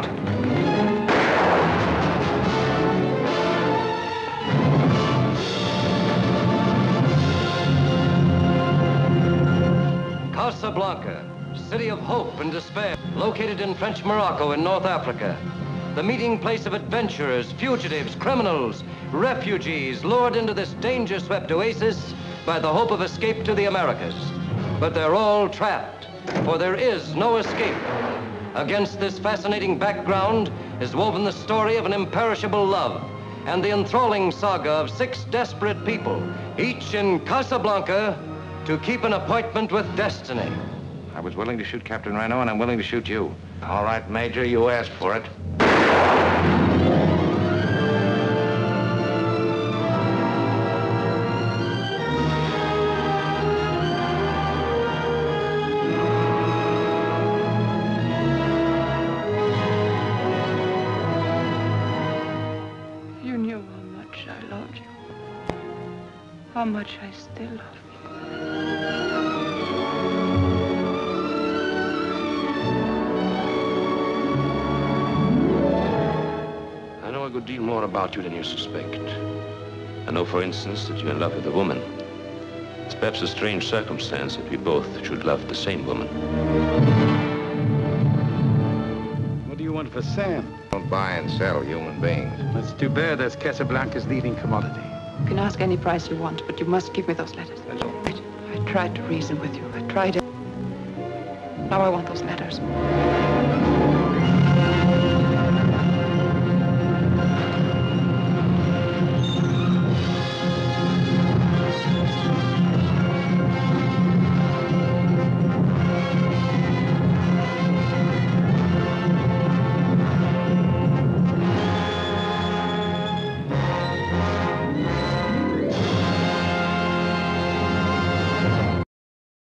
out. Casablanca, city of hope and despair, located in French Morocco in North Africa. The meeting place of adventurers, fugitives, criminals, refugees lured into this danger-swept oasis by the hope of escape to the Americas. But they're all trapped, for there is no escape. Against this fascinating background is woven the story of an imperishable love and the enthralling saga of six desperate people, each in Casablanca to keep an appointment with destiny. I was willing to shoot Captain Renault, and I'm willing to shoot you. All right, Major, you asked for it. How much I still love you. I know a good deal more about you than you suspect. I know, for instance, that you're in love with a woman. It's perhaps a strange circumstance that we both should love the same woman. What do you want for Sam? Don't buy and sell human beings. That's too bad. That's Casablanca's leading commodity. You can ask any price you want, but you must give me those letters. That's all right. I tried to reason with you. I tried it. Now I want those letters.